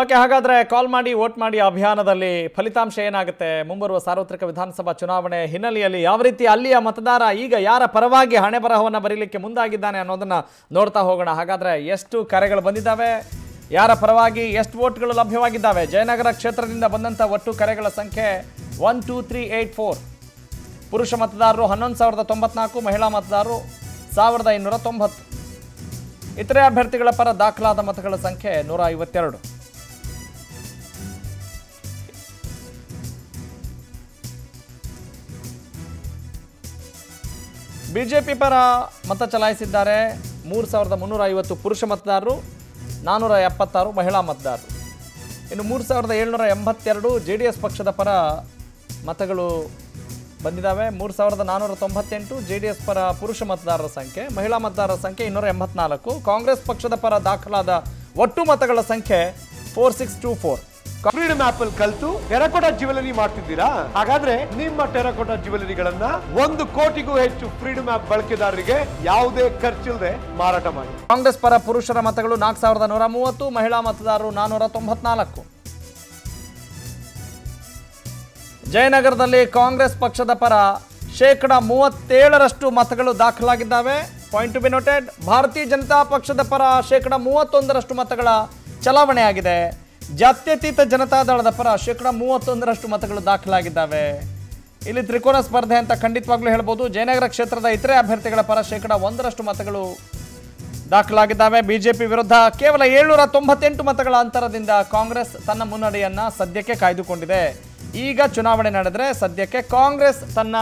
Okay, ಹಾಗಾದರೆ ಕಾಲ್ ಮಾಡಿ vote ಮಾಡಿ ಅಭಿಯಾನದಲ್ಲಿ ಫಲಿತಾಂಶ ಏನಾಗುತ್ತೆ? ಮುಂಬರುವ ಸಾರ್ವತ್ರಿಕ ವಿಧಾನಸಭಾ ಚುನಾವಣೆ ಹಿನ್ನೆಲೆಯಲ್ಲಿ ಯಾವ ರೀತಿ ಅಲ್ಲಿಯ ಮತದಾರ, ಈಗ ಯಾರ ಪರವಾಗಿ ಹಣೆ ಬರಹವನ್ನು ಬರೀಲಿಕ್ಕೆ ಮುಂದಾಗಿದ್ದಾನೆ ಅನ್ನೋದನ್ನು ನೋಡ್ತಾ ಹೋಗೋಣ. ಹಾಗಾದರೆ ಎಷ್ಟು ಕರೆಗಳು ಬಂದಿದ್ದಾವೆ? ಯಾರ ಪರವಾಗಿ ಎಷ್ಟು ವೋಟ್ಗಳು ಲಭ್ಯವಾಗಿದ್ದಾವೆ? ಜಯನಗರ ಕ್ಷೇತ್ರದಿಂದ ಬಂದಂಥ ಒಟ್ಟು ಕರೆಗಳ ಸಂಖ್ಯೆ one two three eight four ಪುರುಷ ಮತದಾರರು ಹನ್ನೊಂದು ಸಾವಿರದ ತೊಂಬತ್ನಾಲ್ಕು, ಮಹಿಳಾ ಮತದಾರರು ಸಾವಿರದ ಇನ್ನೂರ ತೊಂಬತ್ತು. ಇತರೆ ಅಭ್ಯರ್ಥಿಗಳ ಪರ ದಾಖಲಾದ ಮತಗಳ ಸಂಖ್ಯೆ ನೂರ ಐವತ್ತೆರಡು. ಬಿಜೆಪಿ ಪರ ಮತ ಚಲಾಯಿಸಿದ್ದಾರೆ ಮೂರು ಸಾವಿರದ ಮುನ್ನೂರ ಐವತ್ತು ಪುರುಷ ಮತದಾರರು ನಾನ್ನೂರ ಎಪ್ಪತ್ತಾರು ಮಹಿಳಾ ಮತದಾರರು. ಇನ್ನು ಮೂರು ಸಾವಿರದ ಏಳ್ನೂರ ಎಂಬತ್ತೆರಡು ಜೆ ಡಿ ಎಸ್ ಪಕ್ಷದ ಪರ ಮತಗಳು ಬಂದಿದ್ದಾವೆ. ಮೂರು ಸಾವಿರದ ನಾನ್ನೂರ ತೊಂಬತ್ತೆಂಟು ಜೆ ಡಿ ಎಸ್ ಪರ ಪುರುಷ ಮತದಾರರ ಸಂಖ್ಯೆ, ಮಹಿಳಾ ಮತದಾರರ ಸಂಖ್ಯೆ ಇನ್ನೂರ ಎಂಬತ್ನಾಲ್ಕು. ಕಾಂಗ್ರೆಸ್ ಪಕ್ಷದ ಪರ ದಾಖಲಾದ ಒಟ್ಟು ಮತಗಳ ಸಂಖ್ಯೆ four six two four freedom app ಅಲ್ಲಿ ಕಲ್ತು ಟೆರಕೋಟಾ ಜ್ಯುವೆಲರಿ ಮಾಡ್ತಿದ್ದೀರಾ? ಹಾಗಾದ್ರೆ ನಿಮ್ಮ ಟೆರಕೋಟಾ ಜ್ಯುವೆಲರಿಗಳನ್ನ ಒಂದು ಕೋಟಿಗೂ ಹೆಚ್ಚು ಫ್ರೀಡಮ್ ಆಪ್ ಬಳಕೆದಾರರಿಗೆ ಯಾವುದೇ ಖರ್ಚಿಲ್ಲದೆ ಮಾರಾಟ ಮಾಡಿ. ಕಾಂಗ್ರೆಸ್ ಪರ ಪುರುಷರ ಮತಗಳು ನಾಲ್ಕು ಸಾವಿರದ ನೂರ ಮೂವತ್ತು, ಮಹಿಳಾ ಮತದಾರರು ನಾನ್ನೂರ ತೊಂಬತ್ನಾಲ್ಕು. ಜಯನಗರದಲ್ಲಿ ಕಾಂಗ್ರೆಸ್ ಪಕ್ಷದ ಪರ ಶೇಕಡ ಮೂವತ್ತೇಳರಷ್ಟು ಮತಗಳು ದಾಖಲಾಗಿದ್ದಾವೆ. Point to be noted Bharatiya Janata ಪಕ್ಷದ ಪರ ಶೇಕಡ ಮೂವತ್ತೊಂದರಷ್ಟು ಮತಗಳ ಚಲಾವಣೆಯಾಗಿದೆ. ಜಾತ್ಯತೀತ ಜನತಾದಳದ ಪರ ಶೇಕಡ ಮೂವತ್ತೊಂದರಷ್ಟು ಮತಗಳು ದಾಖಲಾಗಿದ್ದಾವೆ. ಇಲ್ಲಿ ತ್ರಿಕೋನ ಸ್ಪರ್ಧೆ ಅಂತ ಖಂಡಿತವಾಗ್ಲೂ ಹೇಳ್ಬೋದು. ಜಯನಗರ ಕ್ಷೇತ್ರದ ಇತರೆ ಅಭ್ಯರ್ಥಿಗಳ ಪರ ಶೇಕಡ ಒಂದರಷ್ಟು ಮತಗಳು ದಾಖಲಾಗಿದ್ದಾವೆ. ಬಿಜೆಪಿ ವಿರುದ್ಧ ಕೇವಲ ಏಳ್ನೂರ ತೊಂಬತ್ತೆಂಟು ಮತಗಳ ಅಂತರದಿಂದ ಕಾಂಗ್ರೆಸ್ ತನ್ನ ಮುನ್ನಡೆಯನ್ನ ಸದ್ಯಕ್ಕೆ ಕಾಯ್ದುಕೊಂಡಿದೆ. ಈಗ ಚುನಾವಣೆ ನಡೆದರೆ ಸದ್ಯಕ್ಕೆ ಕಾಂಗ್ರೆಸ್ ತನ್ನ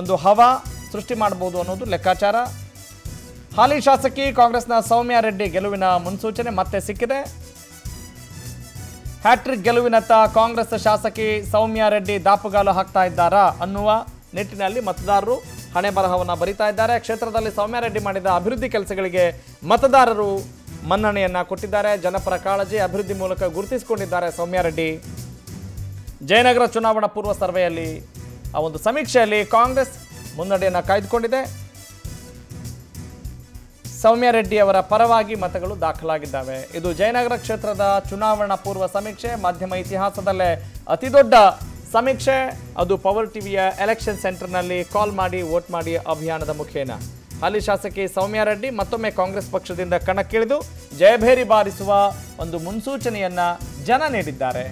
ಒಂದು ಹವಾ ಸೃಷ್ಟಿ ಮಾಡಬಹುದು ಅನ್ನೋದು ಲೆಕ್ಕಾಚಾರ. ಹಾಲಿ ಶಾಸಕಿ ಕಾಂಗ್ರೆಸ್ನ ಸೌಮ್ಯ ರೆಡ್ಡಿ ಗೆಲುವಿನ ಮುನ್ಸೂಚನೆ ಮತ್ತೆ ಸಿಕ್ಕಿದೆ. ಹ್ಯಾಟ್ರಿಕ್ ಗೆಲುವಿನತ್ತ ಕಾಂಗ್ರೆಸ್ ಶಾಸಕಿ ಸೌಮ್ಯ ರೆಡ್ಡಿ ದಾಪುಗಾಲು ಹಾಕ್ತಾ ಇದ್ದಾರಾ ಅನ್ನುವ ನಿಟ್ಟಿನಲ್ಲಿ ಮತದಾರರು ಹಣೆ ಬರಹವನ್ನು ಬರಿತಾ ಇದ್ದಾರೆ. ಕ್ಷೇತ್ರದಲ್ಲಿ ಸೌಮ್ಯ ರೆಡ್ಡಿ ಮಾಡಿದ ಅಭಿವೃದ್ಧಿ ಕೆಲಸಗಳಿಗೆ ಮತದಾರರು ಮನ್ನಣೆಯನ್ನ ಕೊಟ್ಟಿದ್ದಾರೆ. ಜನಪರ ಕಾಳಜಿ ಅಭಿವೃದ್ಧಿ ಮೂಲಕ ಗುರುತಿಸಿಕೊಂಡಿದ್ದಾರೆ ಸೌಮ್ಯ ರೆಡ್ಡಿ. ಜಯನಗರ ಚುನಾವಣಾ ಪೂರ್ವ ಸರ್ವೆಯಲ್ಲಿ ಆ ಒಂದು ಸಮೀಕ್ಷೆಯಲ್ಲಿ ಕಾಂಗ್ರೆಸ್ ಮುನ್ನಡೆಯನ್ನು ಕಾಯ್ದುಕೊಂಡಿದೆ. ಸೌಮ್ಯ ರೆಡ್ಡಿ ಅವರ ಪರವಾಗಿ ಮತಗಳು ದಾಖಲಾಗಿದ್ದಾವೆ. ಇದು ಜಯನಗರ ಕ್ಷೇತ್ರದ ಚುನಾವಣಾ ಪೂರ್ವ ಸಮೀಕ್ಷೆ, ಮಾಧ್ಯಮ ಇತಿಹಾಸದಲ್ಲೇ ಅತಿದೊಡ್ಡ ಸಮೀಕ್ಷೆ. ಅದು ಪವರ್ ಟಿವಿಯ ಎಲೆಕ್ಷನ್ ಸೆಂಟರ್ನಲ್ಲಿ ಕಾಲ್ ಮಾಡಿ, ವೋಟ್ ಮಾಡಿ ಅಭಿಯಾನದ ಮುಖೇನ. ಹಾಲಿ ಶಾಸಕಿ ಸೌಮ್ಯ ರೆಡ್ಡಿ ಮತ್ತೊಮ್ಮೆ ಕಾಂಗ್ರೆಸ್ ಪಕ್ಷದಿಂದ ಕಣಕ್ಕಿಳಿದು ಜಯಭೇರಿ ಬಾರಿಸುವ ಒಂದು ಮುನ್ಸೂಚನೆಯನ್ನ ಜನ ನೀಡಿದ್ದಾರೆ.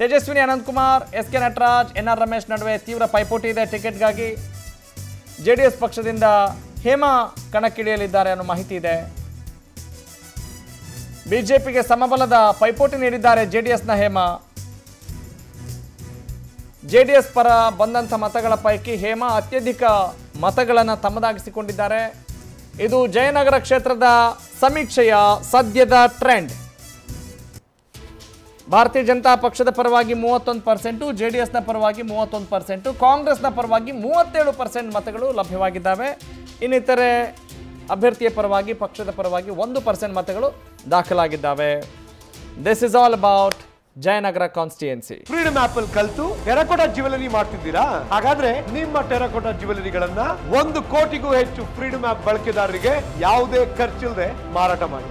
Tejaswini Ananthkumar S K Nataraj, N R Ramesh ನಡುವೆ ತೀವ್ರ ಪೈಪೋಟಿ ಇದೆ ಟಿಕೆಟ್ಗಾಗಿ. ಜೆಡಿಎಸ್ ಪಕ್ಷದಿಂದ ಹೇಮಾ ಕಣಕ್ಕಿಳಿಯಲಿದ್ದಾರೆ ಅನ್ನೋ ಮಾಹಿತಿ ಇದೆ. ಬಿಜೆಪಿಗೆ ಸಮಬಲದ ಪೈಪೋಟಿ ನೀಡಿದ್ದಾರೆ ಜೆಡಿಎಸ್ನ ಹೇಮಾ. ಜೆಡಿಎಸ್ ಪರ ಬಂದಂಥ ಮತಗಳ ಪೈಕಿ ಹೇಮಾ ಅತ್ಯಧಿಕ ಮತಗಳನ್ನು ತಮ್ಮದಾಗಿಸಿಕೊಂಡಿದ್ದಾರೆ. ಇದು ಜಯನಗರ ಕ್ಷೇತ್ರದ ಸಮೀಕ್ಷೆಯ ಸದ್ಯದ ಟ್ರೆಂಡ್. ಭಾರತೀಯ ಜನತಾ ಪಕ್ಷದ ಪರವಾಗಿ ಮೂವತ್ತೊಂದು ಪರ್ಸೆಂಟು ಜೆ ಡಿ ಎಸ್ನ ಪರವಾಗಿ ಮೂವತ್ತೊಂದು ಪರ್ಸೆಂಟು, ಕಾಂಗ್ರೆಸ್ನ ಪರವಾಗಿ ಮೂವತ್ತೇಳು ಪರ್ಸೆಂಟ್ ಮತಗಳು ಲಭ್ಯವಾಗಿದ್ದಾವೆ. ಇನ್ನಿತರೆ ಅಭ್ಯರ್ಥಿಯ ಪರವಾಗಿ, ಪಕ್ಷದ ಪರವಾಗಿ ಒಂದು ಪರ್ಸೆಂಟ್ ಮತಗಳು ದಾಖಲಾಗಿದ್ದಾವೆ. This is all about Jayanagar constituency freedom app ಅಲ್ಲಿ ಕಲ್ತು ಟೆರಕೋಟಾ ಜ್ಯುವೆಲರಿ ಮಾಡ್ತಿದ್ದೀರಾ? ಹಾಗಾದ್ರೆ ನಿಮ್ಮ ಟೆರಕೋಟಾ ಜ್ಯುವೆಲರಿಗಳನ್ನ ಒಂದು ಕೋಟಿಗೂ ಹೆಚ್ಚು ಫ್ರೀಡಮ್ ಆಪ್ ಬಳಕೆದಾರರಿಗೆ ಯಾವುದೇ ಖರ್ಚಿಲ್ಲದೆ ಮಾರಾಟ ಮಾಡಿ.